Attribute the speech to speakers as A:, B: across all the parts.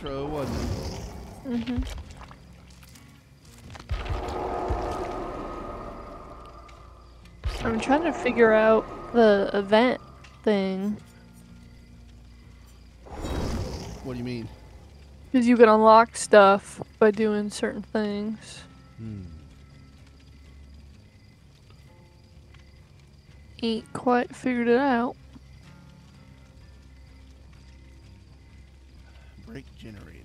A: intro, wasn't it?
B: Mm-hmm. I'm trying to figure out the event thing.
A: What do you mean?
B: Because you can unlock stuff by doing certain things.
A: Hmm.
B: Ain't quite figured it out.
A: Brake generators.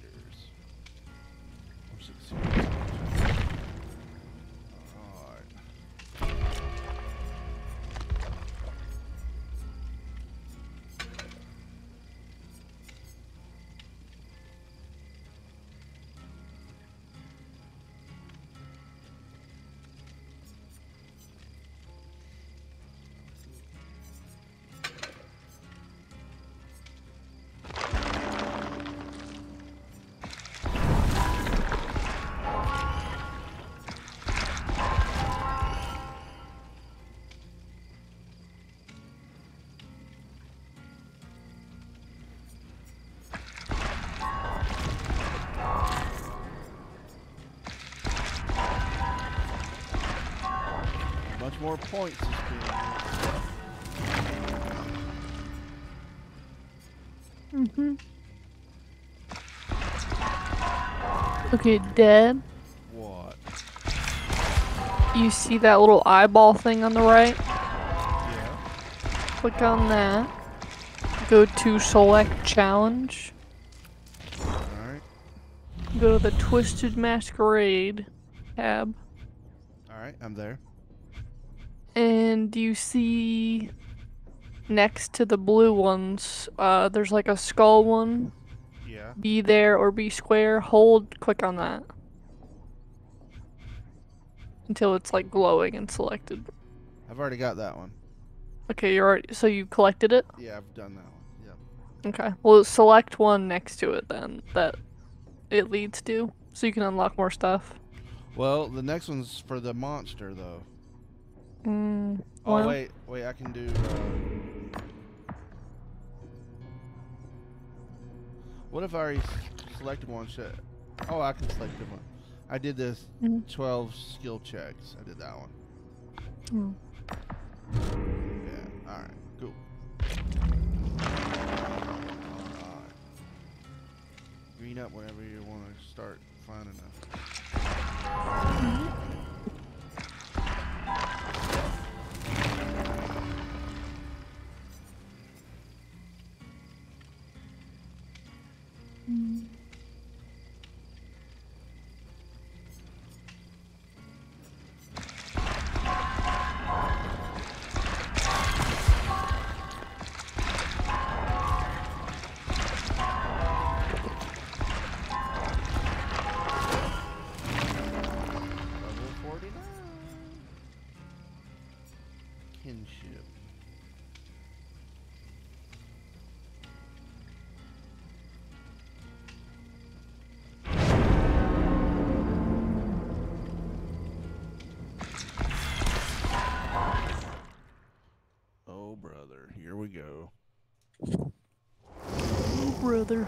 A: More points.
B: Mm-hmm. Okay, Deb,
A: What?
B: you see that little eyeball thing on the right?
A: Yeah.
B: Click on that. Go to select challenge.
A: Alright.
B: Go to the Twisted Masquerade tab.
A: Alright, I'm there.
B: And you see next to the blue ones, uh, there's like a skull one.
A: Yeah.
B: Be there or be square. Hold, click on that. Until it's like glowing and selected.
A: I've already got that one.
B: Okay, you're already, so you collected it?
A: Yeah, I've done that one. Yep.
B: Okay. Well, select one next to it then that it leads to, so you can unlock more stuff.
A: Well, the next one's for the monster, though.
B: Mm,
A: Oh, wait. Wait, I can do... Uh... What if I already selected one? Shit. Oh, I can select different. I did this
B: Mhm.
A: 12 skill checks. I did that one.
B: mm.
A: Yeah, alright, cool. Alright. Green up whenever you want to start finding a. we go.
B: Oh, brother.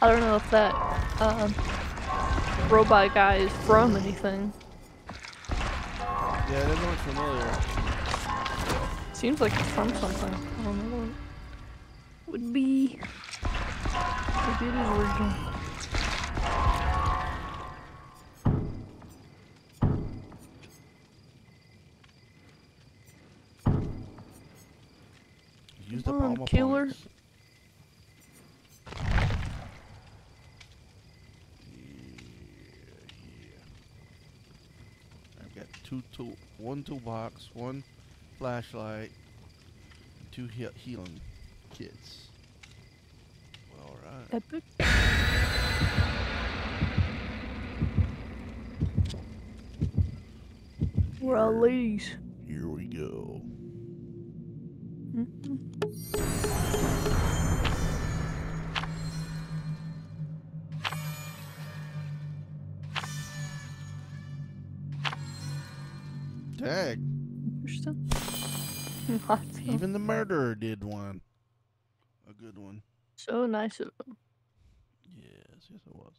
B: I don't know if that um, robot guy is from anything.
A: Yeah, it doesn't look familiar.
B: Seems like it's from something. I don't know what it would be. Maybe it is original.
A: Use the
B: Come on,
A: palm
B: killer.
A: points. I've got two tool, one toolbox, one flashlight, two he- healing kits. All right.
B: Epic. We're all.
A: Here we go. Mm-hmm. tag.
B: Interesting. Lots
A: Even the murderer did one. A good one.
B: So nice of him.
A: Yes, yes it was.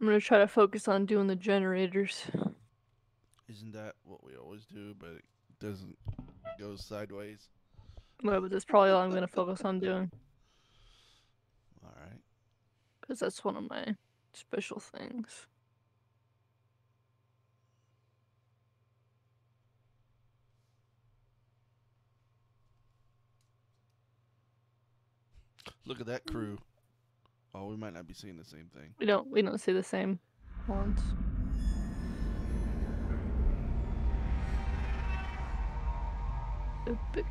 B: I'm gonna try to focus on doing the generators.
A: Isn't that what we always do? But it doesn't go sideways.
B: Well, but that's probably all I'm gonna focus on doing.
A: All right.
B: Because that's one of my special things.
A: Look at that crew. Oh, we might not be seeing the same thing.
B: We don't we don't see the same ones. Epic.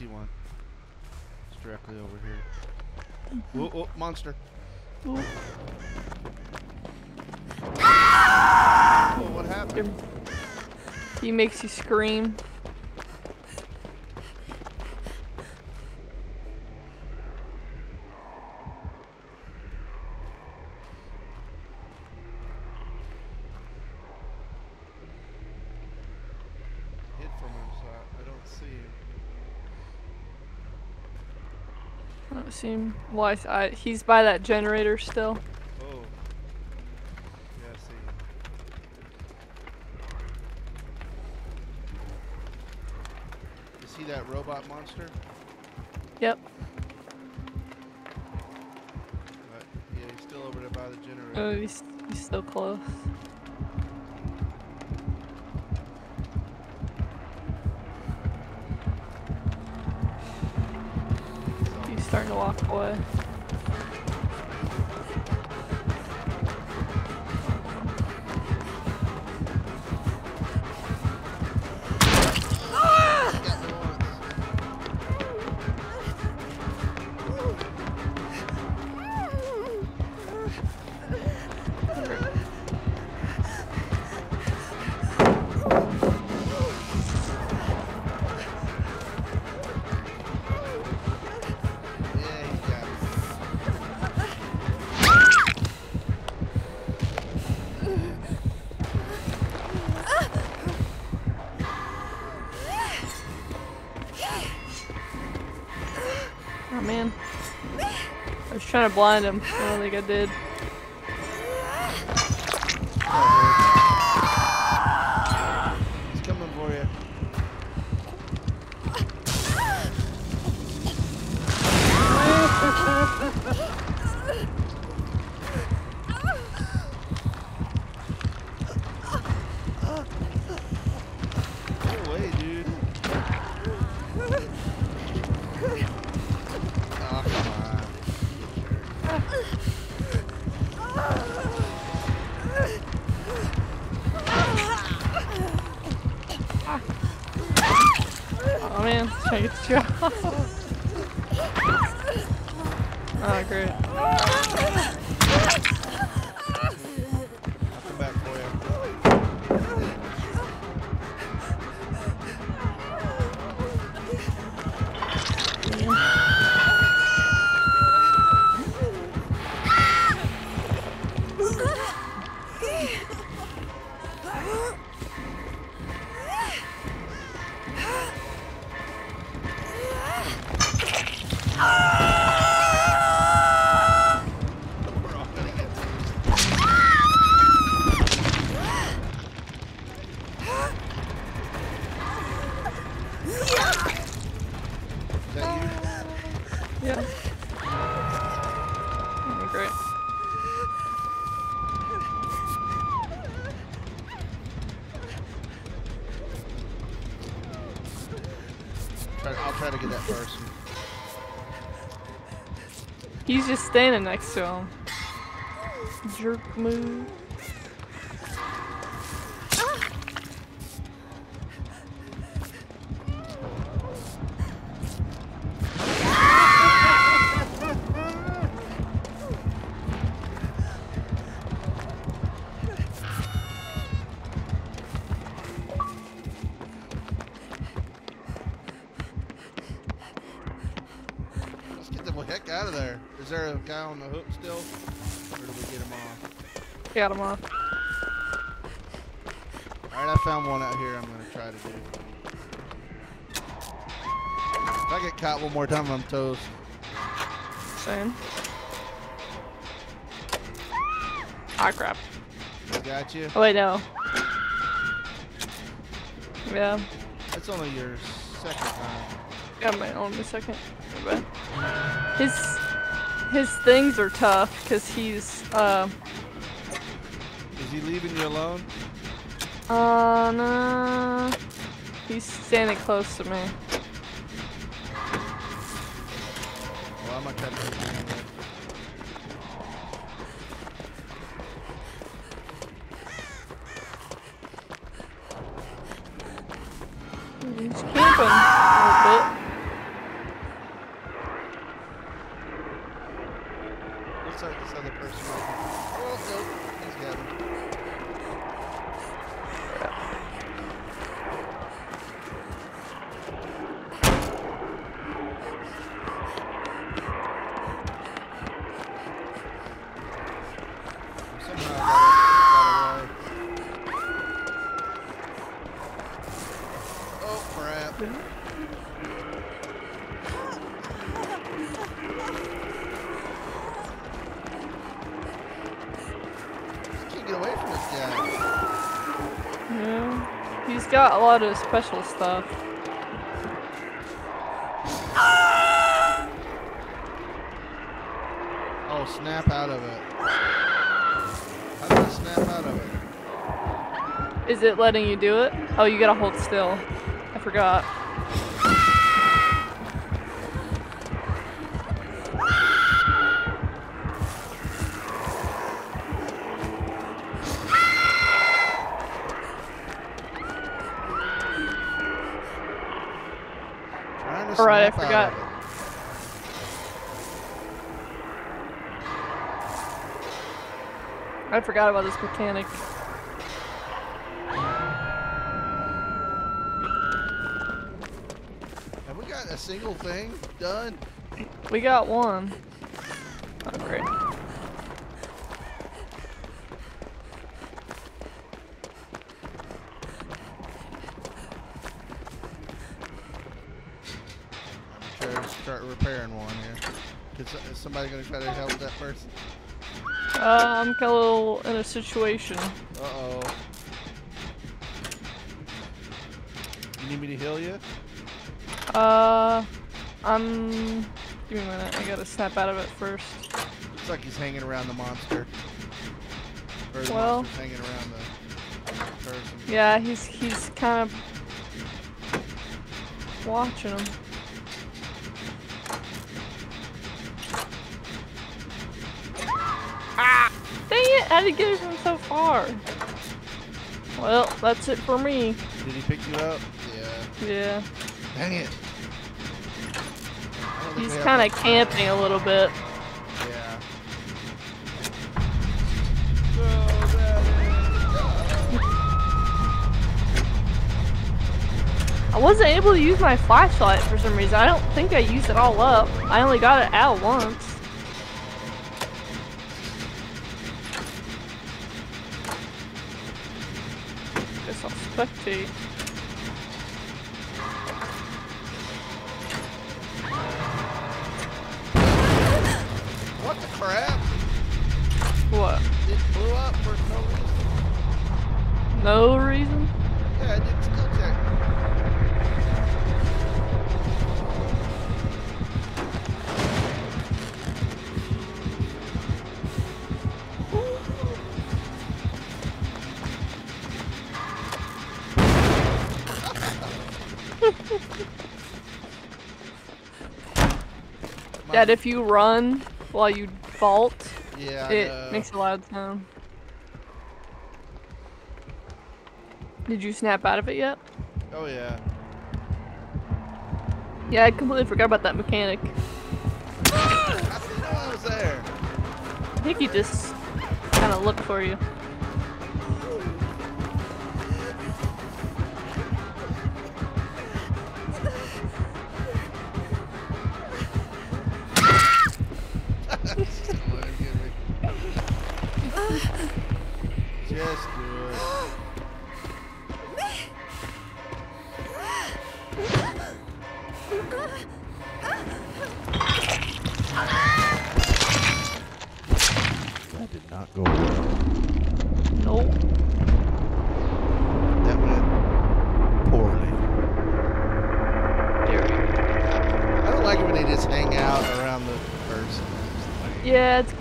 A: See one. It's directly over here. Oh, oh, monster. Oh, what happened?
B: He makes you scream.
A: Hid from him, so I, I don't see him.
B: I don't I, he's by that generator still. Trying to blind him. I don't think I did. Just standing next to him. Jerk move.
A: Caught one more time, I'm toast.
B: Same. Ah, crap.
A: I got you.
B: Oh, wait, no. Yeah.
A: That's only your second time.
B: Got my only second. But his his things are tough because he's uh
A: Is he leaving you alone?
B: uh no. He's standing close to me. He's
A: got
B: a lot of special stuff.
A: Oh, snap out of it. How do I snap out of it?
B: Is it letting you do it? Oh, you gotta hold still. I forgot. I forgot about this mechanic.
A: Have we got a single thing done?
B: We got one. Oh, great.
A: I'm sure start repairing one here. Is, is somebody gonna try to help that person?
B: Uh, I'm a little in a situation.
A: Uh oh. You need me to heal you?
B: Uh, I'm. Give me a minute. I gotta snap out of it first.
A: Looks like he's hanging around the monster. Or the
B: Well-
A: monster's hanging around the person.
B: Yeah, he's he's kind of watching him. Dang it! How did he get him so far? Well, that's it for me.
A: Did he pick you up? Yeah.
B: Yeah,
A: Dang it. I don't think
B: he's kind of camping a little bit.
A: Yeah.
B: I wasn't able to use my flashlight for some reason. I don't think I used it all up. I only got it out once. Guess That if you run while you vault,
A: yeah,
B: it
A: know.
B: makes a loud sound. Did you snap out of it yet?
A: Oh yeah.
B: Yeah, I completely forgot about that mechanic.
A: I didn't know I was there.
B: I think he just kind of looked for you.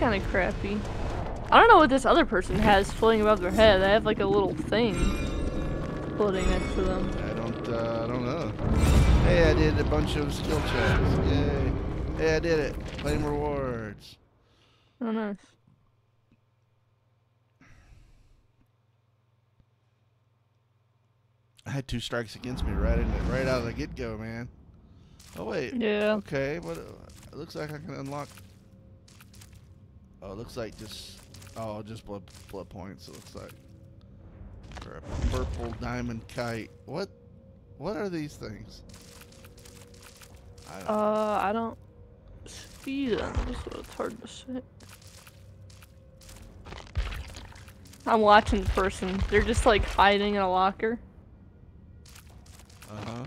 B: Kind of crappy. I don't know what this other person has floating above their head. They have like a little thing floating next to them.
A: I don't, uh, I don't know. Hey, I did a bunch of skill checks. Yay. Hey, I did it. Claim rewards.
B: Oh, nice.
A: I had two strikes against me right in the, right out of the get go, man. Oh wait.
B: Yeah.
A: Okay, but it looks like I can unlock. Oh, it looks like just oh, just blood blood points. It looks like for a purple diamond kite. What? What are these things? I don't.
B: Uh, I don't see them, so it's hard to say. I'm watching the person. They're just like hiding in a locker.
A: Uh huh.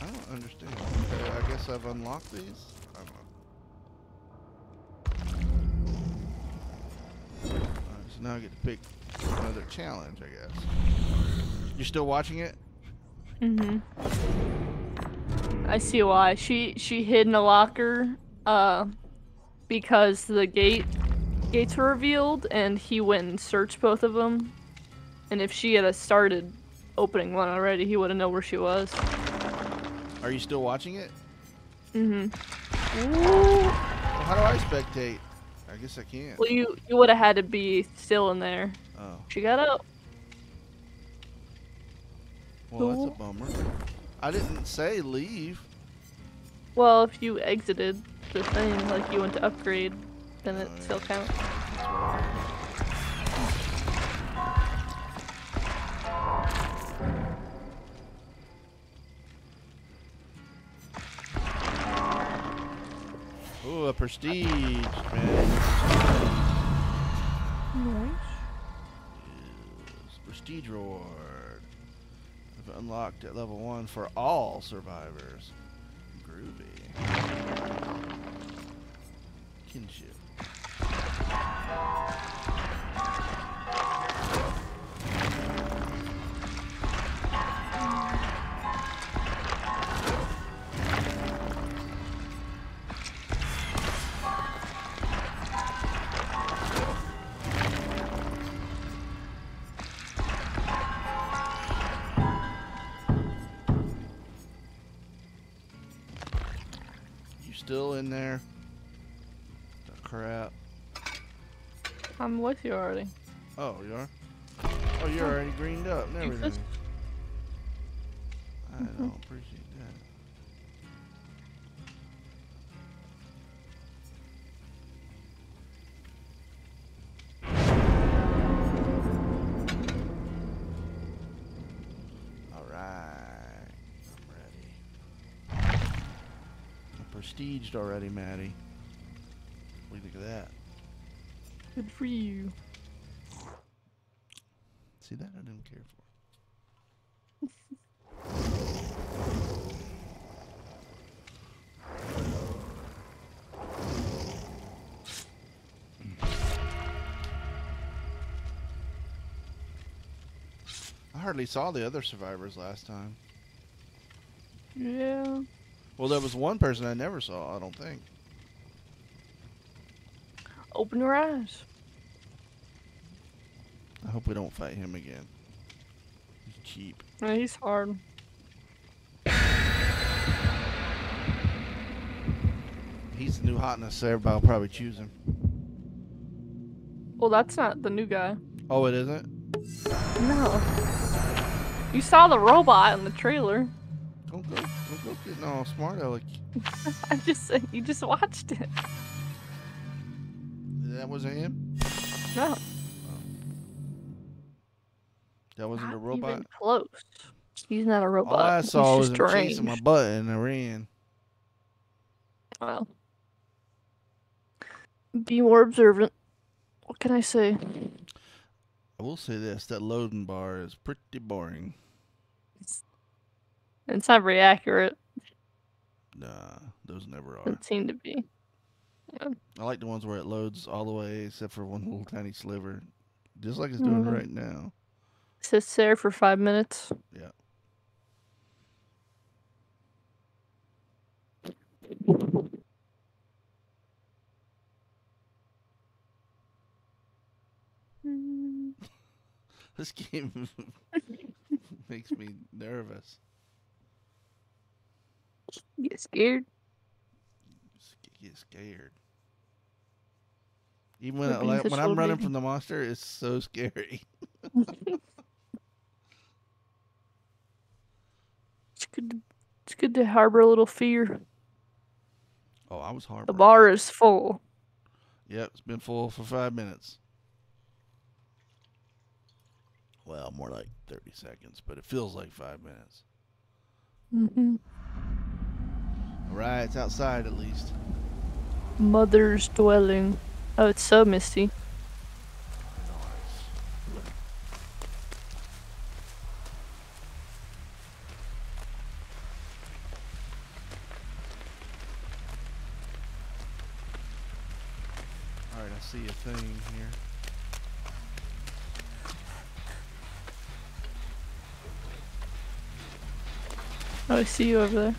A: I don't understand. Okay, I guess I've unlocked these. So now I get to pick another challenge, I guess. You're still watching it?
B: Mm-hmm. I see why. She she hid in a locker, uh, because the gate gates were revealed, and he went and searched both of them. And if she had started opening one already, he would have known where she was.
A: Are you still watching it?
B: Mm-hmm.
A: Well, how do I spectate? I guess I can't.
B: Well, you you would have had to be still in there.
A: Oh,
B: She got out.
A: well, that's a bummer. I didn't say leave.
B: Well, if you exited the thing, like you went to upgrade, then it
A: Oh,
B: still counts.
A: Ooh, a prestige, man.
B: Nice.
A: Yes, prestige reward. I've unlocked at level one for all survivors. Groovy. Kinship. In there? The crap.
B: I'm with you already.
A: Oh, you are? Oh, you're already greened up and everything. I don't appreciate prestiged already, Maddie. What do you think of that?
B: Good for you.
A: See that I didn't care for. I hardly saw the other survivors last time.
B: Yeah.
A: Well, there was one person I never saw, I don't think.
B: Open your eyes.
A: I hope we don't fight him again. He's cheap.
B: Yeah, he's hard.
A: He's the new hotness, so everybody will probably choose him.
B: Well, that's not the new guy.
A: Oh, it isn't?
B: No. You saw the robot in the trailer.
A: Getting all smart aleck.
B: I'm just saying, you just watched it.
A: That wasn't him?
B: No. Oh.
A: That wasn't a robot?
B: Even close. He's not a robot.
A: All I saw was him chasing my butt and I ran.
B: Well. Be more observant. What can I say?
A: I will say this: that loading bar is pretty boring.
B: It's not very accurate.
A: Nah, those never are.
B: Doesn't seem to be.
A: I like the ones where it loads all the way except for one little tiny sliver, just like it's doing
B: Mhm.
A: right now.
B: Sits there for five minutes.
A: Yeah.
B: Mm,
A: This game makes me nervous.
B: Get scared.
A: Get scared. Even when, I, like, when I'm running
B: baby.
A: from the monster, it's so scary.
B: It's good. To, it's good to harbor a little fear.
A: Oh, I was harboring.
B: The bar is full.
A: Yep, it's been full for five minutes. Well, more like 30 seconds, but it feels like five minutes.
B: hmm
A: All right, it's outside at least.
B: Mother's dwelling. Oh, it's so misty.
A: All right, I see a thing here.
B: Oh, I see you over there.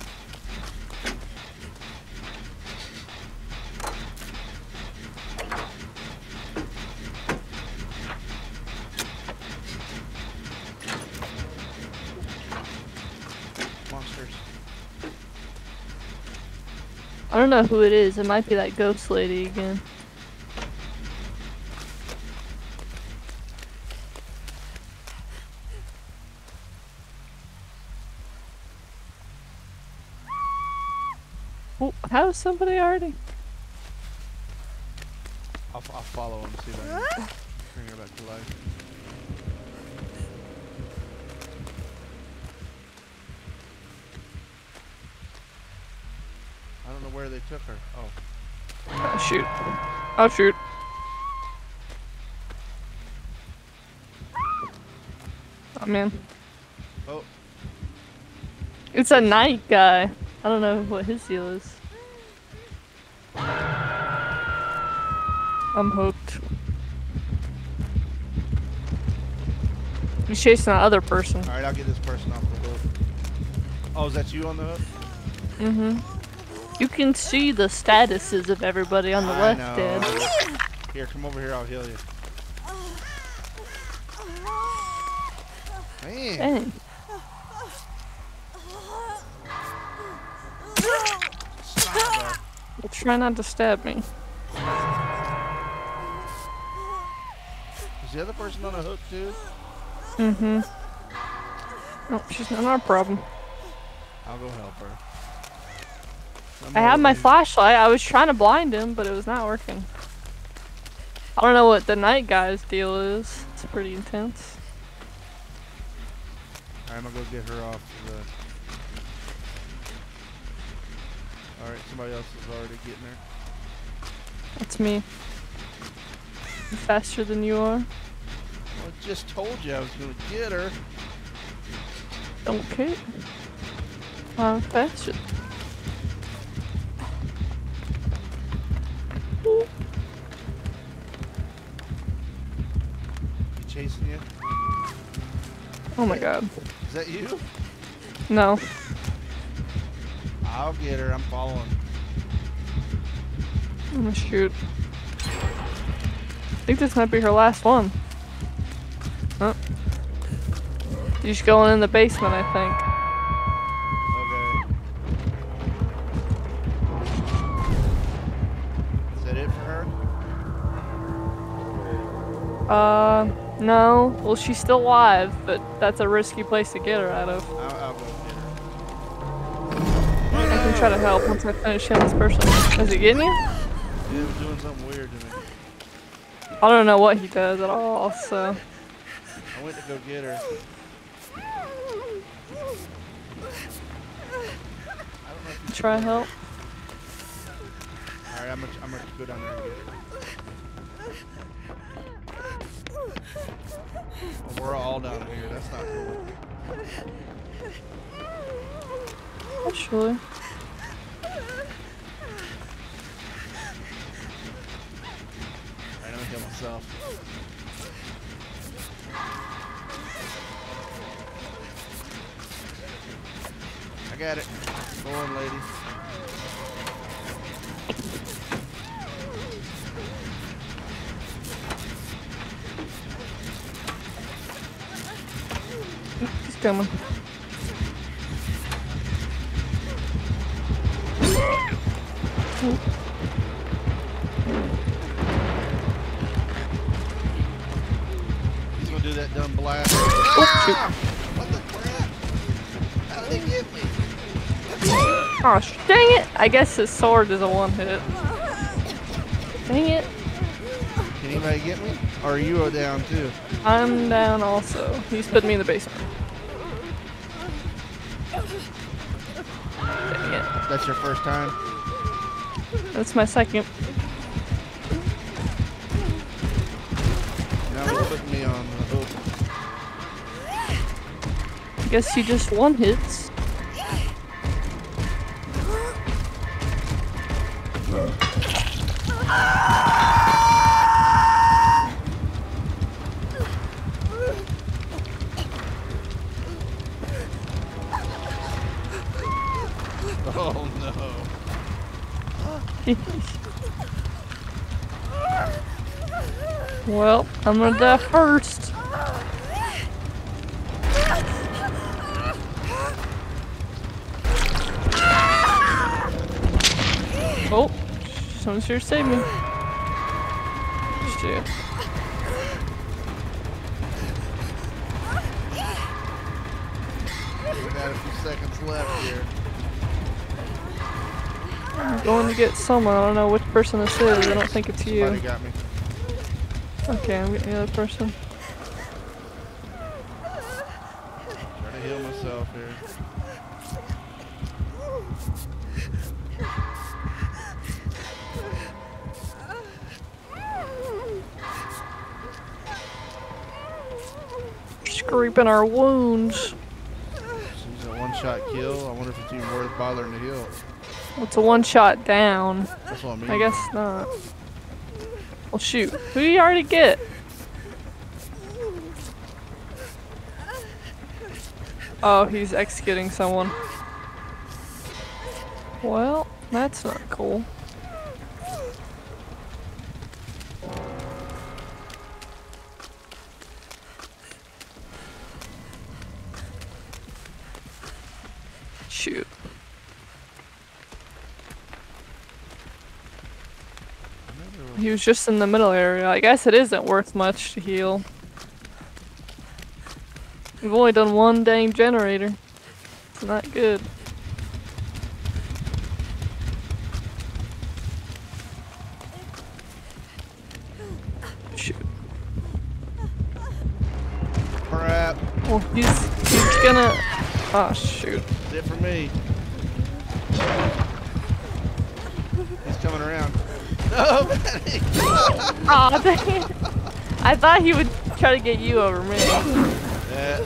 B: Know who it is. It might be that ghost lady again. Oh, how is somebody already?
A: I'll, f- I'll follow him see if I can bring her back to life. Where they took her. Oh,
B: Oh, shoot. Oh, shoot. Oh, man.
A: oh,
B: It's a night guy. I don't know what his deal is. I'm hooked. He's chasing the other person.
A: all right. I'll get this person off the hook. Oh, is that you on the hook?
B: Mm-hmm. You can see the statuses of everybody on the
A: I
B: left,
A: know.
B: Dad.
A: Here, come over here. I'll heal you. Man,
B: Dang.
A: stop,
B: Well, try not to stab me.
A: Is the other person on a hook too?
B: Mm-hmm. Oh, she's not our problem.
A: I'll go help her. I'm
B: I have my flashlight. I was trying to blind him, but it was not working. I don't know what the night guy's deal is. It's pretty intense.
A: Right, I'm gonna go get her off the. All right, somebody else is already getting her.
B: That's me. I'm faster than you are.
A: Well, I just told you I was gonna get her.
B: Okay. I'm faster. Oh my god.
A: Is that you?
B: No.
A: I'll get her. I'm following.
B: I'm gonna shoot. I think this might be her last one. Huh? She's going in the basement, I think.
A: Okay. Is that it for her?
B: Uh, no. Well, she's still alive, but that's a risky place to get her out of.
A: I'll, I'll get her.
B: I can try to help once I finish killing this person. Is he getting you?
A: Yeah, was doing something weird to me.
B: I don't know what he does at all, so.
A: I went to go get her. I don't know if
B: Try help.
A: Alright, I'm gonna, I'm gonna go down there and get it. Oh, we're all down here. That's not cool.
B: Actually.
A: Alright, I'm gonna heal myself. I got it. Go on, lady.
B: He's.
A: He's gonna do that dumb blast.
B: Oh.
A: Ah! What the crap? How did he get me?
B: Oh, dang it! I guess his sword is a one hit. Dang it.
A: Can anybody get me? Or are you down too?
B: I'm down also. He's put me in the basement. Dang it.
A: That's your first time?
B: That's my second.
A: Now he's putting me on the hook.
B: Guess he just one hits. well, I'm gonna die first. Oh, someone's here to save me. Shit. Going to get someone. I don't know which person this is. I don't think it's you.
A: got me.
B: Okay, I'm getting the other person.
A: Trying to heal myself here.
B: Scraping our wounds.
A: She's a one-shot kill. I wonder if it's even worth bothering to heal.
B: It's a one shot down.
A: That's what I mean.
B: I guess not. Well, shoot. Who do you already get? Oh, he's executing someone. Well, that's not cool. Shoot. He was just in the middle area. I guess it isn't worth much to heal. We've only done one dang generator. It's not good. Shoot.
A: Crap.
B: Well, he's he's gonna. Oh shoot.
A: It for me. He's coming around.
B: Aw, dang. I thought he would try to get you over me.
A: Yeah.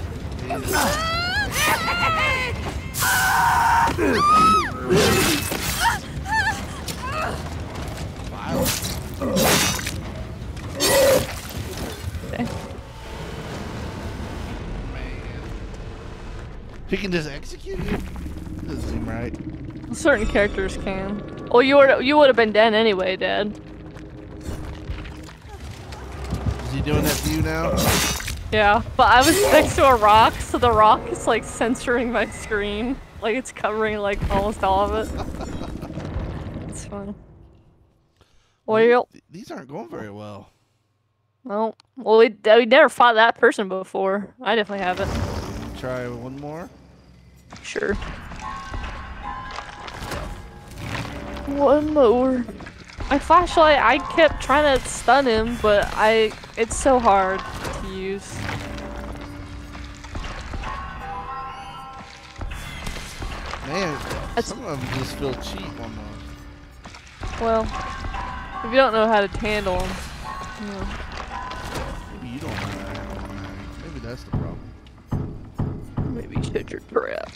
B: Okay.
A: He can just execute you? Doesn't seem right.
B: Certain characters can. Well, you would you would have been dead anyway, Dad.
A: Is he doing that to you now?
B: Yeah, but I was next to a rock, so the rock is like censoring my screen. Like it's covering like almost all of it. It's fun. Well,
A: These aren't going very well.
B: no. Well, we, we never fought that person before. I definitely haven't.
A: Try one more.
B: Sure. One more. My flashlight, I kept trying to stun him, but I it's so hard to use.
A: Man,
B: That's-
A: some of them just feel cheap almost.
B: Well, if you don't know how to handle them, you know,
A: Maybe you don't know how to handle mag. Maybe that's the problem.
B: maybe shut your trap.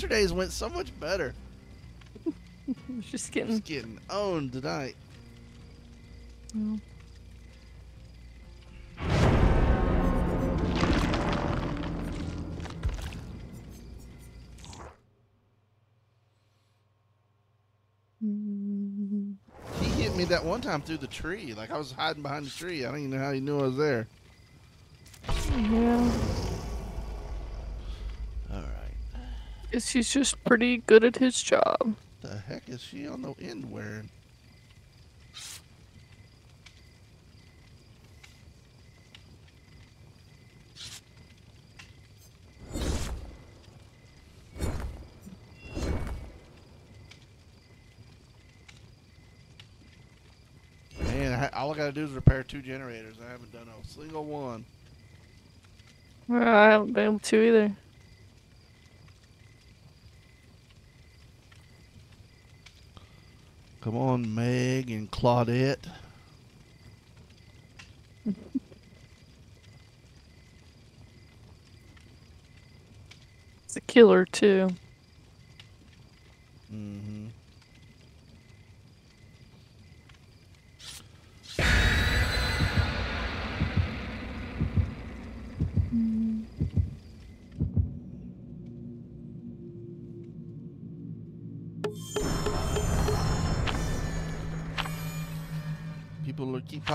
A: Yesterday's went so much better.
B: Just getting.
A: Just getting owned tonight.
B: well,
A: He hit me that one time through the tree. Like I was hiding behind the tree. I don't even know how he knew I was there.
B: Yeah.
A: All right.
B: Guess he's just pretty good at his job.
A: The heck is she on the end wearing? Man, all I gotta do is repair two generators. I haven't done a single one.
B: Well, I haven't been able to either.
A: Come on, Meg and Claudette.
B: It's a killer too.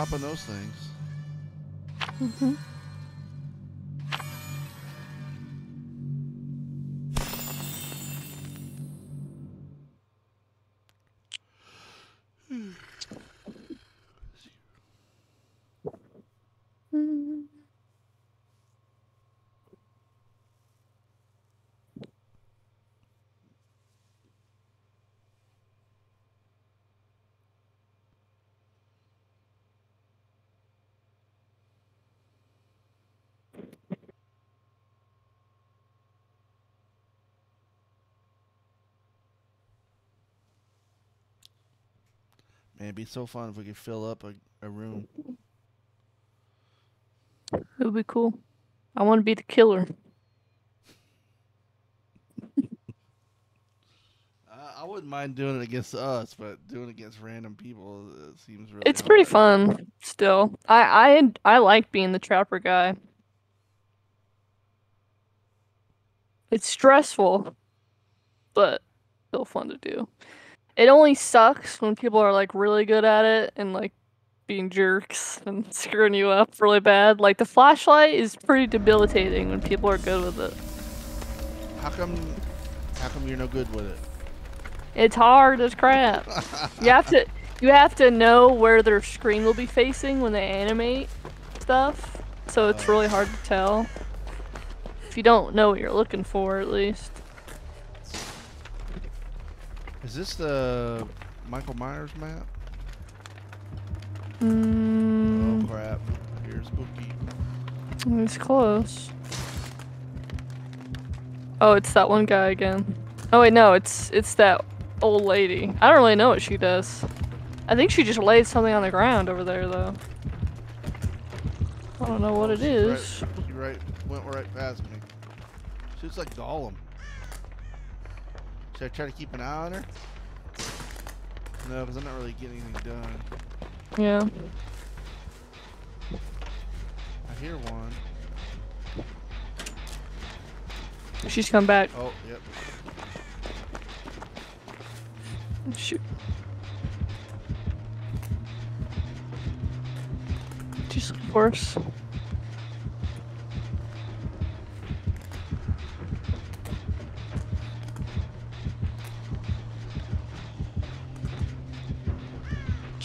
A: Popping those things.
B: Mm-hmm.
A: Man, it'd be so fun if we could fill up a, a room.
B: It would be cool. I want to be the killer.
A: I, I wouldn't mind doing it against us, but doing it against random people it seems really.
B: It's pretty fun still. I I I like being the trapper guy. It's stressful, but still fun to do. It only sucks when people are like really good at it and like being jerks and screwing you up really bad. Like the flashlight is pretty debilitating when people are good with it.
A: How come? How come you're no good with it?
B: It's hard as crap. You have to you have to know where their screen will be facing when they animate stuff. So it's oh. really hard to tell. If you don't know what you're looking for at least.
A: Is this the Michael Myers map?
B: Mm,
A: Oh crap! Here's Bookie.
B: it's close. Oh, it's that one guy again. Oh wait, no, it's it's that old lady. I don't really know what she does. I think she just laid something on the ground over there though. I don't know what it
A: She
B: is.
A: Right, she right went right past me. She looks like Gollum. Should I try to keep an eye on her? No, because I'm not really getting anything done.
B: Yeah.
A: I hear one.
B: She's come back.
A: Oh, yep.
B: Shoot. Just course.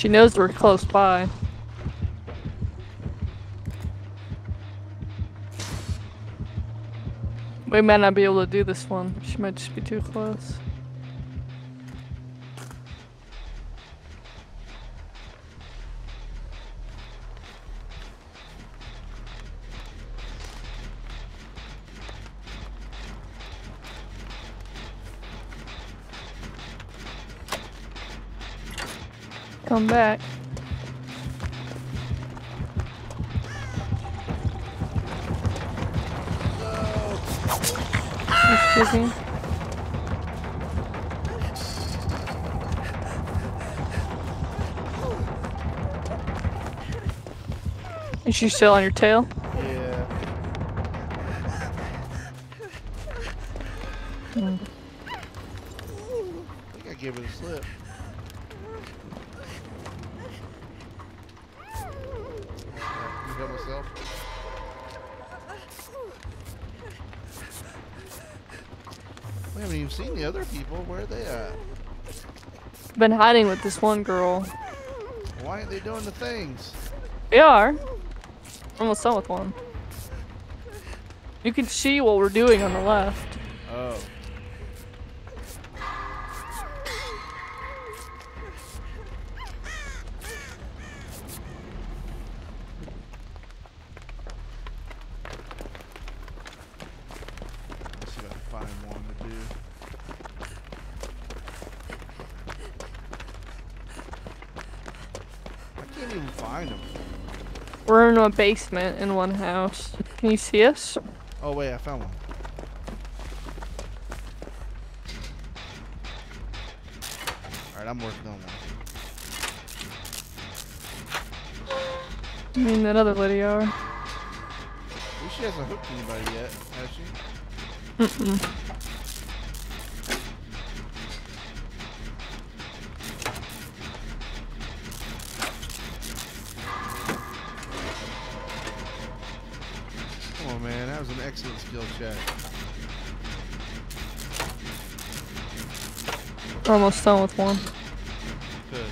B: She knows we're close by. We might not be able to do this one. She might just be too close. Come back. Excuse me. Is she still on your tail? Been hiding with this one girl.
A: Why aren't they doing the things?
B: We are. Almost done with one. You can see what we're doing on the left.
A: Oh.
B: In a basement in one house. Can you see us?
A: Oh wait, I found one. Alright, I'm working on one.
B: I mean, that other lady are.
A: She hasn't hooked anybody yet, has she?
B: Mm-mm.
A: That was an excellent skill check.
B: Almost done with one.
A: Good.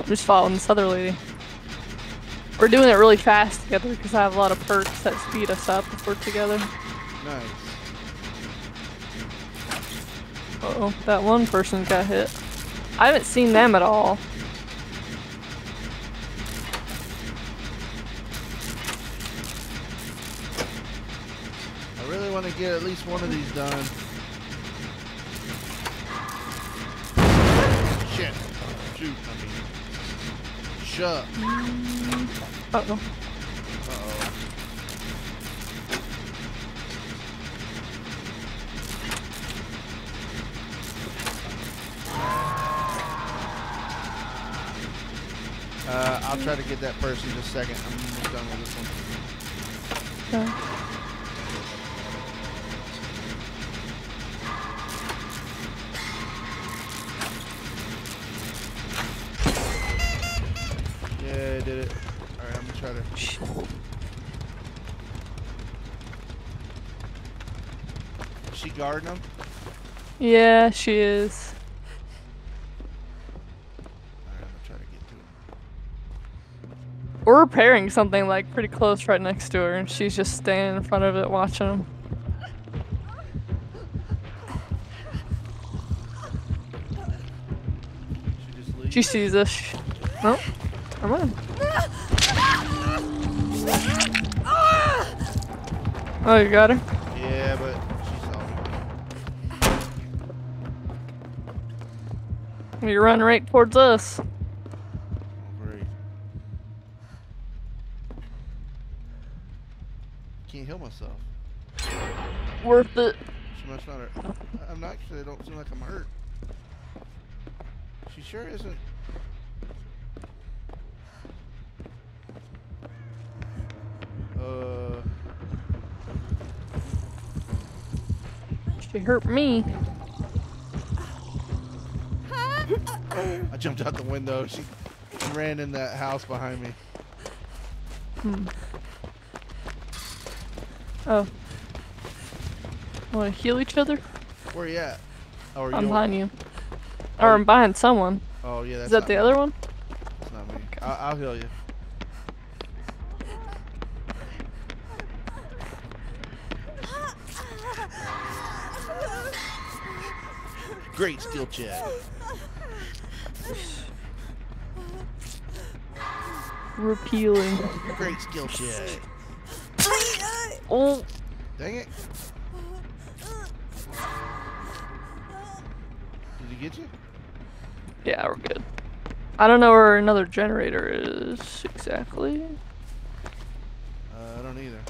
B: I'm just following this other lady. We're doing it really fast together because I have a lot of perks that speed us up if we're together.
A: Nice.
B: Uh oh, that one person got hit. I haven't seen them at all.
A: I really want to get at least one of these done. Shit. Shoot, I mean. Shut.
B: Uh oh.
A: Uh-oh. Uh, I'll try to get that person in just a second. I'm almost done with this one.
B: Okay.
A: Guarding?
B: Yeah, she is.
A: Alright, I'm gonna try to get to him.
B: We're repairing something like pretty close right next to her, and she's just standing in front of it watching them.
A: She just leaves.
B: She sees us. Nope. Come on. Oh, you got her?
A: Yeah, but me.
B: You run right towards us.
A: Great. Can't heal myself.
B: Worth it.
A: She must not. hurt. I'm not actually. I don't seem like I'm hurt. She sure isn't. Uh,
B: She hurt me.
A: I jumped out the window. She ran in that house behind me.
B: Hmm. Oh. Want to heal each other?
A: Where you at? Oh, are you
B: I'm behind you.
A: Oh.
B: Or I'm behind someone.
A: Oh yeah, that's
B: Is that the
A: me.
B: other one?
A: It's not me. Okay. I I'll heal you. Great skill check.
B: Repealing.
A: Great skill check.
B: Oh,
A: Dang it. Did he get you?
B: yeah, we're good. I don't know where another generator is exactly.
A: Uh, I don't either.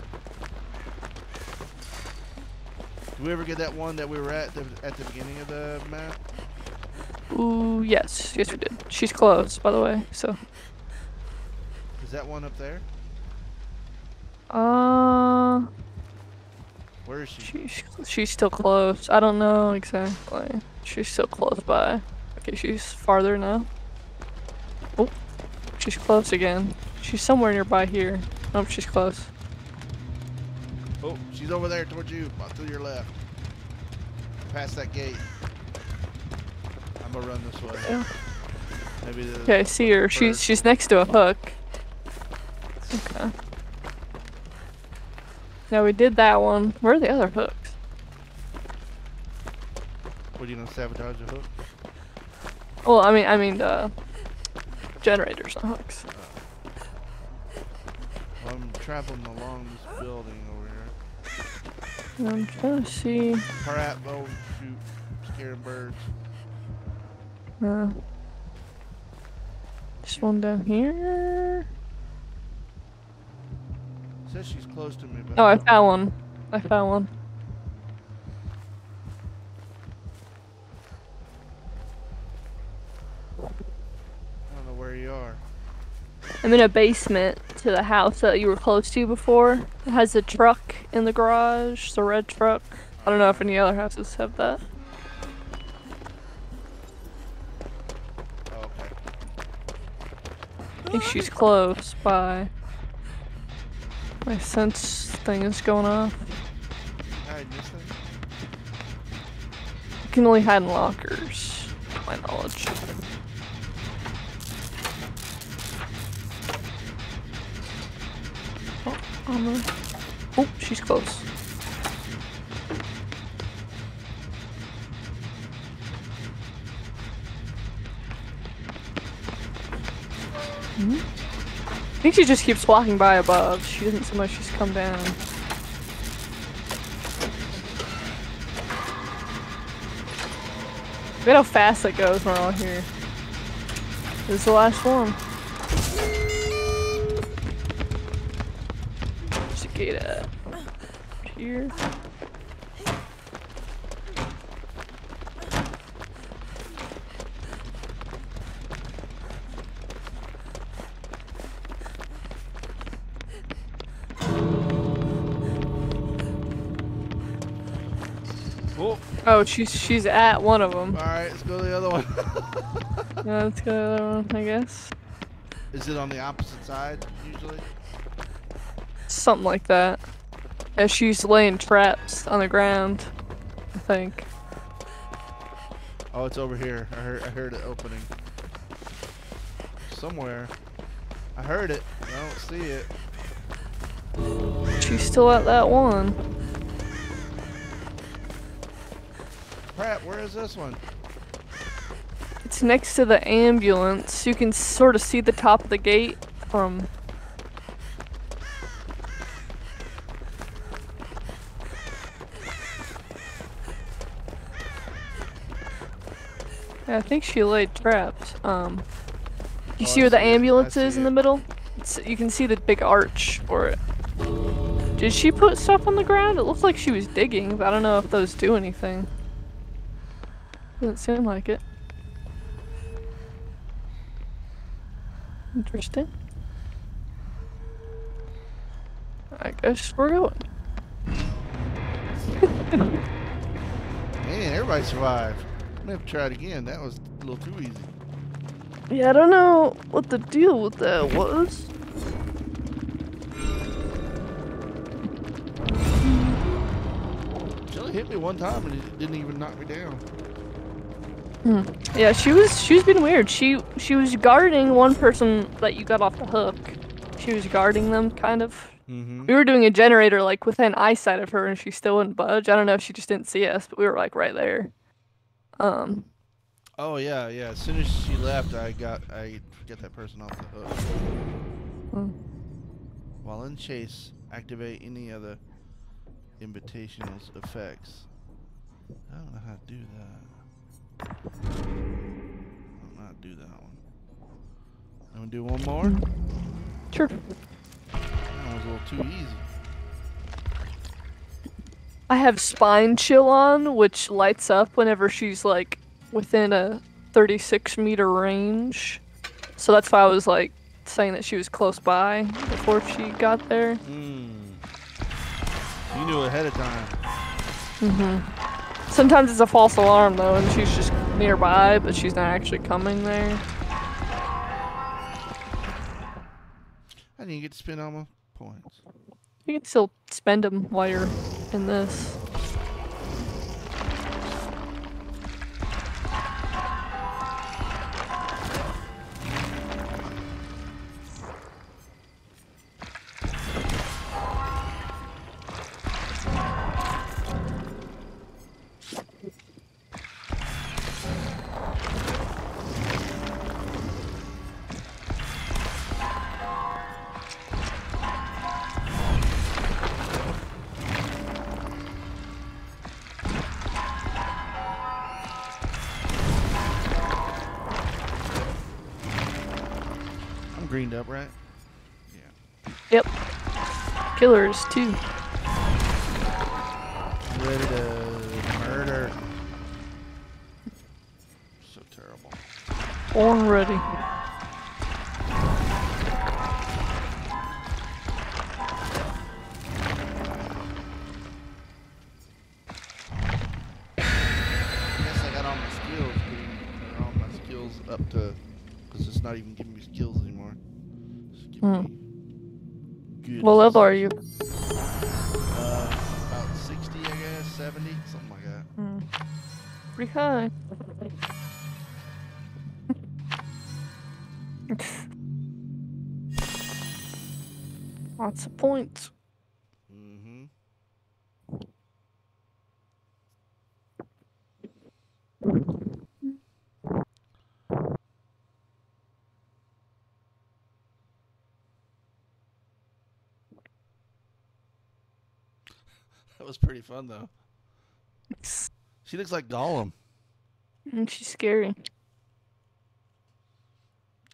A: Did we ever get that one that we were at the, at the beginning of the map?
B: Ooh, yes, yes we did. She's close, by the way. So,
A: that one up there?
B: uh,
A: Where is she?
B: she's she's still close. I don't know exactly. She's still close by. Okay, she's farther now. Oh, she's close again. She's somewhere nearby here. Nope, she's close.
A: Oh, she's over there towards you, to your left. Past that gate. I'm gonna run this way.
B: Yeah.
A: Maybe the.
B: Okay, I see her. She's she's next to a hook. Okay. Now we did that one. Where are the other hooks?
A: What are you gonna sabotage the hook?
B: Well, I mean, I mean, uh, generators, not hooks.
A: Well, I'm traveling along this building over here.
B: I'm trying to see.
A: Crap, oh shoot. Scaring birds.
B: Uh, this one down here.
A: Says she's close to me, but
B: Oh, I found one. I found one.
A: I don't know where you are.
B: I'm in a basement to the house that you were close to before. It has a truck in the garage, it's a red truck. I don't know if any other houses have that.
A: Oh, okay.
B: I think she's close by. My sense thing is going off. You can only hide in lockers, my knowledge. Oh, the... oh, she's close. Hmm? I think she just keeps walking by above. She doesn't so much just come down. Look at how fast it goes when we're all here. This is the last one. There's a gate here.
A: Oh,
B: she's she's at one of them.
A: alright, let's go to the other one.
B: Yeah, let's go to the other one, I guess.
A: Is it on the opposite side, usually?
B: Something like that. Yeah, she's laying traps on the ground. I think.
A: Oh, it's over here. I heard, I heard it opening. Somewhere. I heard it. I don't see it.
B: She's still at that one.
A: Crap, where is this one?
B: It's next to the ambulance. You can sort of see the top of the gate from. Yeah, I think she laid traps. Um, you
A: Oh,
B: see where the. Ambulance is in the middle? It's, you can see the big arch for it. Did she put stuff on the ground? It looked like she was digging, but I don't know if those do anything. Doesn't seem like it. Interesting. I guess we're going.
A: Man, everybody survived. I'm gonna have to try it again. That was a little too easy.
B: Yeah, I don't know what the deal with that was.
A: She only hit me one time and it didn't even knock me down.
B: Yeah, she was she's been weird. She she was guarding one person that you got off the hook. She was guarding them kind of.
A: Mm-hmm.
B: We were doing a generator like within eyesight of her and she still wouldn't budge. I don't know if she just didn't see us, but we were like right there. Um,
A: Oh yeah, yeah. As soon as she left, I got I get that person off the hook.
B: Hmm.
A: While in chase, activate any other invitational's effects. I don't know how to do that. I don't know how to do that one. I'm gonna do one more.
B: sure.
A: That was a little too easy.
B: I have spine chill on, which lights up whenever she's like within a 36 meter range. So that's why I was like saying that she was close by before she got there.
A: Hmm. You knew ahead of time.
B: Mm-hmm. Sometimes it's a false alarm though, and she's just nearby, but she's not actually coming there.
A: I didn't get to spend all my points.
B: You can still spend them while you're in this. Killers too.
A: Ready to murder. So terrible.
B: Born ready.
A: I guess I got all my skills, getting, all my skills up to, because it's not even giving me skills anymore.
B: What level are you?
A: Uh, about 60, I guess, 70, something like that.
B: Hmm. Pretty high. Lots of points.
A: Mm-hmm. That was pretty fun, though. She looks like Gollum.
B: And she's scary.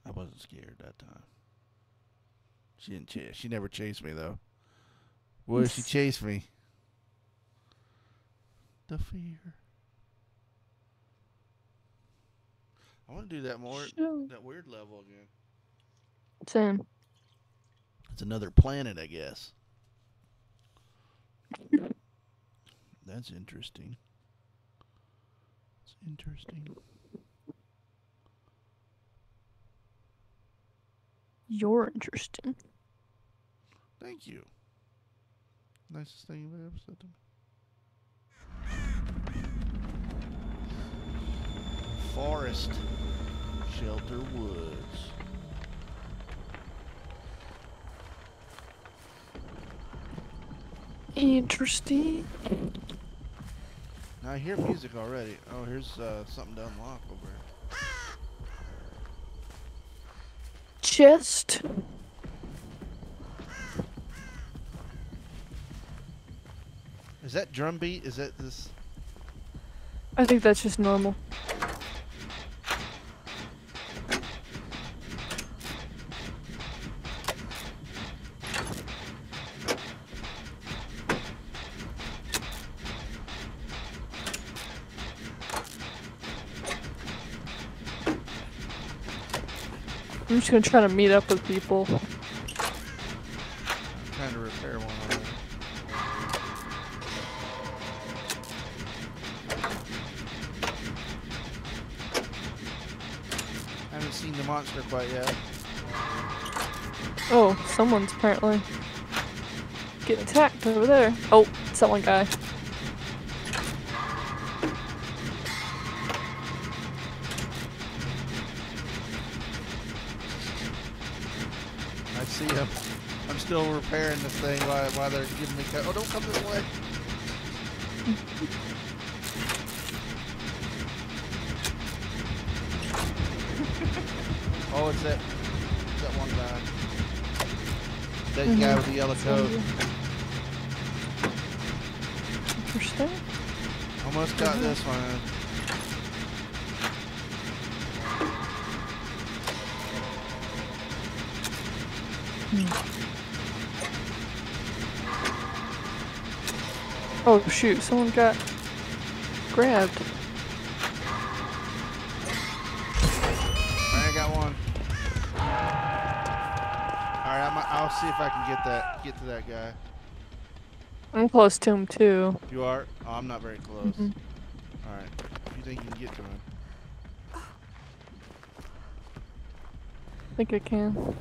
A: I wasn't scared that time. She didn't chase. She never chased me though. What if she chased me? The fear. I want to do that more.
B: Sure.
A: That weird level again.
B: Same.
A: It's another planet, I guess. That's interesting. It's interesting.
B: You're interesting.
A: Thank you. Nicest thing you've ever said to me. Forest. Shelter woods.
B: Interesting.
A: Now I hear music already. Oh, here's uh, something to unlock over here.
B: Chest.
A: Is that drum beat? Is that this?
B: I think that's just normal. Gonna try to meet up with people.
A: I'm trying to repair one already. I haven't seen the monster quite yet.
B: Oh, someone's apparently getting attacked over there. Oh, it's that one guy.
A: repairing this thing while, while they're giving me Oh, don't come this way! oh, it's that, it's that one guy. That
B: mm -hmm.
A: guy with the yellow coat.
B: Interesting.
A: Almost got
B: mm -hmm.
A: this one. Hmm.
B: Oh shoot, someone got grabbed.
A: Alright, I got one. Alright, I'm, I'll see if I can get that, get to that guy.
B: I'm close to him too.
A: You are? Oh, I'm not very close.
B: Mhm.
A: Alright, if you think you can get to him.
B: I think I can.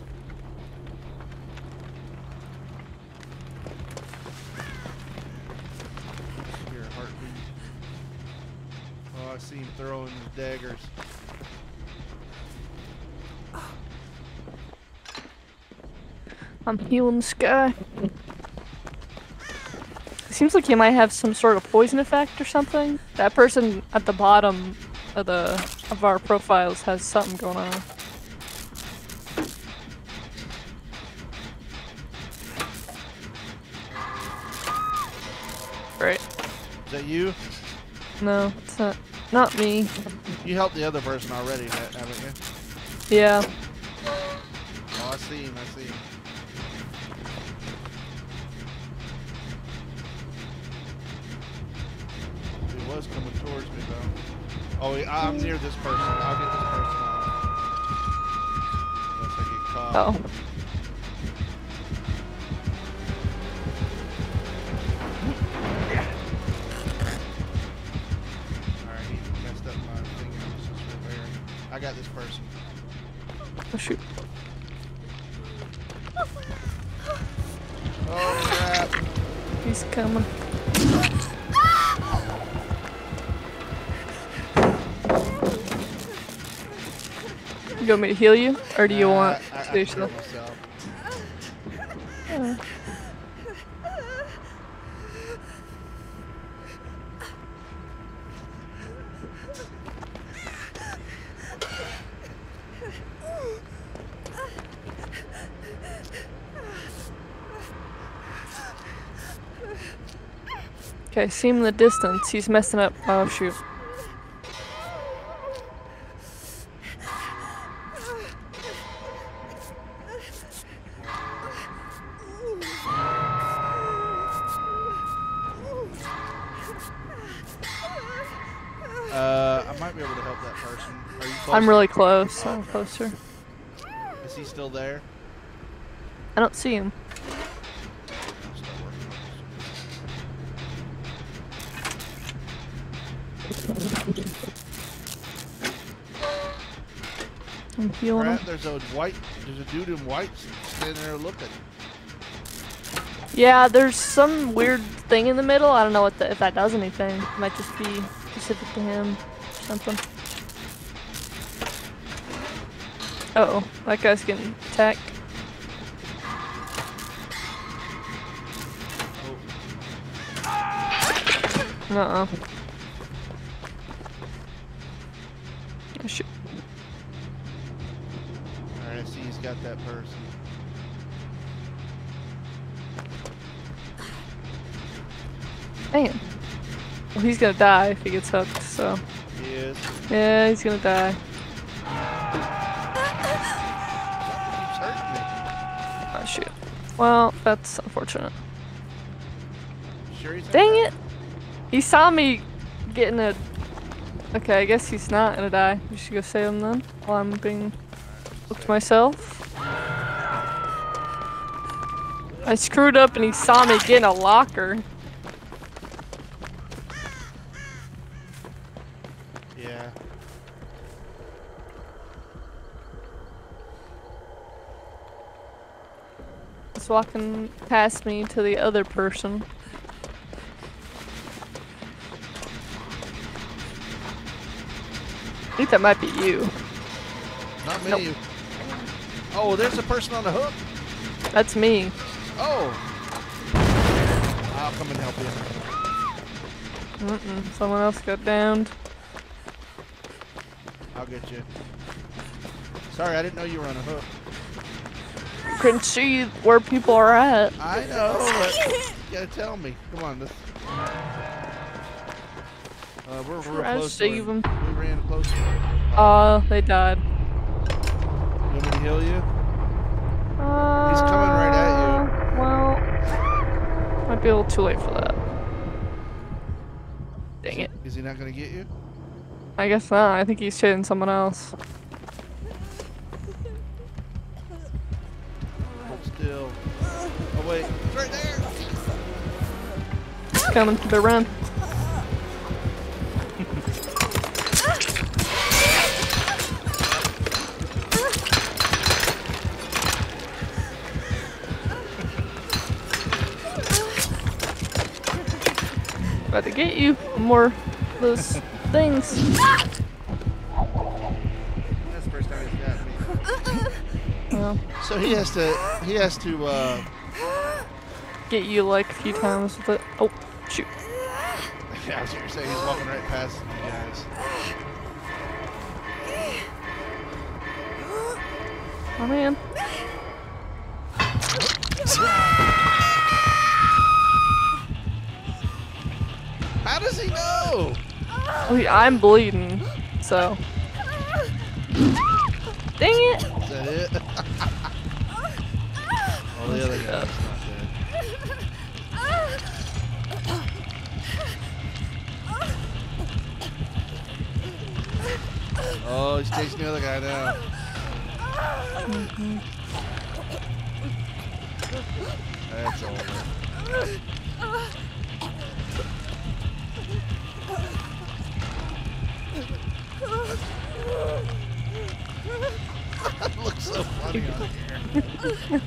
A: Hear a heartbeat. Oh, I see him throwing his daggers.
B: I'm healing this guy. It seems like he might have some sort of poison effect or something. That person at the bottom of the of our profiles has something going on. Right.
A: Is that you?
B: No, it's not not me.
A: You helped the other person already, ha- haven't you?
B: Yeah.
A: Oh, I see him, I see him. He was coming towards me, though. Oh, I'm near this person. I'll get this person off. Unless I get caught.
B: Oh. You want me to heal you? Or do you
A: Nah,
B: want
A: I,
B: to
A: can
B: yourself? Uh, Okay, see him in the distance. He's messing up. Oh shoot.
A: Close?
B: I'm really close. I'm closer.
A: Is he still there?
B: I don't see him.
A: I'll start working on this.
B: I'm healing him.
A: There's a white, there's a dude in white standing there looking.
B: Yeah, there's some weird thing in the middle. I don't know what the, if that does anything. It might just be specific to him or something. Uh oh, that guy's getting attacked.
A: Oh,
B: Uh-uh. Oh, shoot.
A: alright, I see he's got that person.
B: Damn. Well, he's gonna die if he gets hooked, so.
A: He is.
B: Yeah, he's gonna die. Well, that's unfortunate.
A: Sure
B: Dang it! He saw me getting a. Okay, I guess he's not gonna die. We should go save him then. While I'm being looked myself. I screwed up and he saw me getting a locker.
A: Yeah.
B: He's walking past me to the other person. I think that might be you.
A: Not
B: Nope.
A: Oh, there's a person on the hook.
B: That's me.
A: Oh. I'll come and help you.
B: Mm-mm. Someone else got downed.
A: I'll get you. Sorry, I didn't know you were on a hook.
B: Couldn't see where people are at.
A: I know, but you gotta tell me. Come on, this. Uh, we're real
B: Try to
A: close to
B: save
A: him.
B: 'em.
A: We ran close to him.
B: Uh, they died.
A: You want me to heal you?
B: Uh,
A: coming right at you.
B: Well, might be a little too late for that. Dang it.
A: Is he not gonna get you?
B: I guess not. I think he's hitting someone else.
A: Still. Oh wait, it's right there.
B: He's coming. Better run. About to get you more of those things. Ah!
A: So he has to. He has to. uh...
B: get you like a few times with it. Oh, shoot.
A: Yeah, I was gonna say he's walking right past you guys.
B: Oh man.
A: How does he know?
B: Oh, I'm bleeding, so. Dang it!
A: Is that it? He's chasing the other guy now. That's over. looks so funny on here.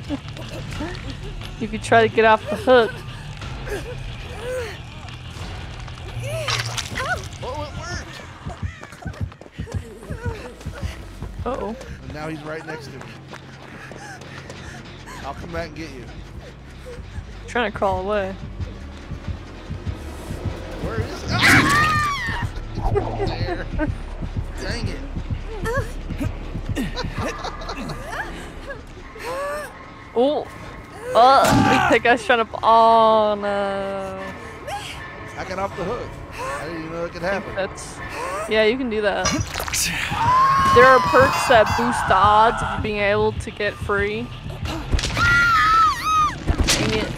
B: You could try to get off the hook.
A: Now he's right next to me. I'll come back and get you.
B: Trying to crawl away.
A: Where is? Ah! there. Dang it.
B: Oh! I think I shut up. Oh no.
A: I got off the hook. I didn't even know it could happen.
B: That's. Yeah, you can do that. There are perks that boost the odds of being able to get free. Dang it.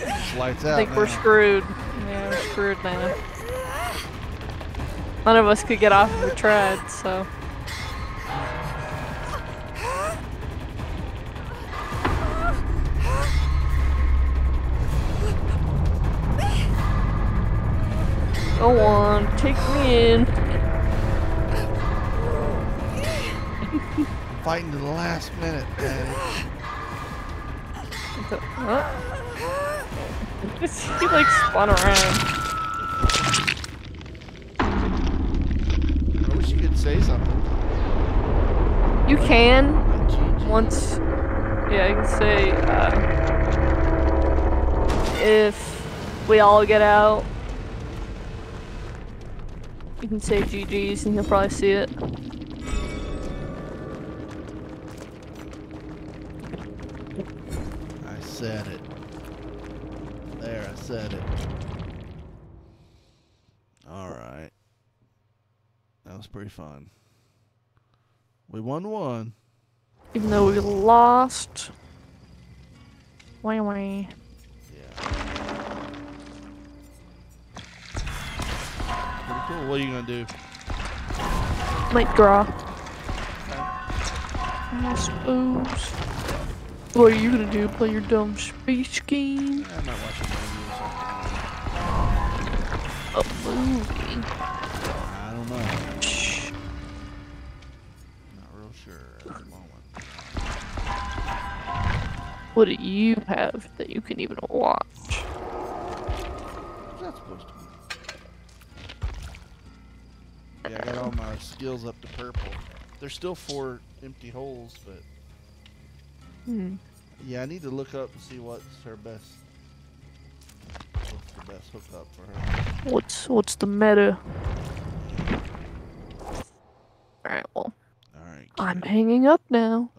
A: It's lights
B: I
A: out.
B: think we're screwed. Yeah, we're screwed now. None of us could get off if we tried, so. Go on, take me in.
A: Fighting to the last minute, man.
B: He like spun around.
A: I wish you could say something.
B: You can once. Yeah, you can say uh, if we all get out. You can say GG's and he'll probably see it.
A: Said it. There, I said it. Alright. That was pretty fun. We won one.
B: Even though we lost. Wah wah.
A: Yeah. Pretty cool. What are you gonna do?
B: Might draw. I suppose. What are you gonna do? Play your dumb space game?
A: I might watch a movie or something.
B: A movie.
A: I don't know.
B: Shh.
A: Not real sure at the moment.
B: What do you have that you can even watch?
A: What's that supposed to be? Yeah, I got all my skills up to purple. There's still four empty holes, but
B: Hmm.
A: yeah, I need to look up and see what's her best. What's the best hookup for her?
B: What's what's the meta? Alright, well.
A: All
B: I'm hanging up now.